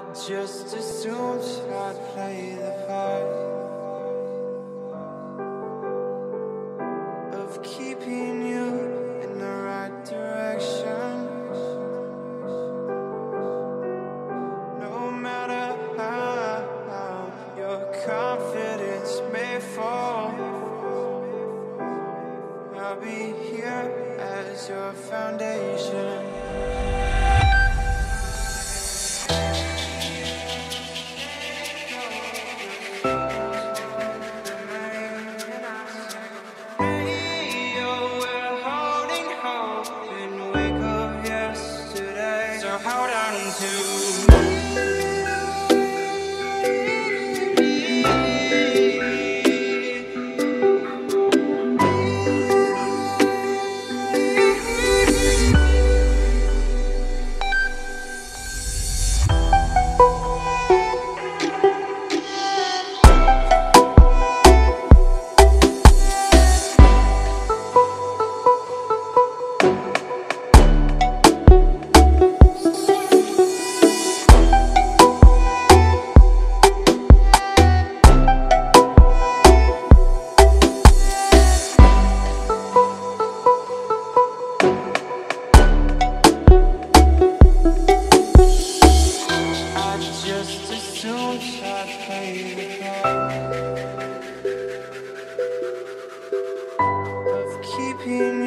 I just assumed I'd play the part of keeping you in the right direction. No matter how your confidence may fall, I'll be here as your foundation. Wake up yesterday. So hold on to was a suicide baby of keeping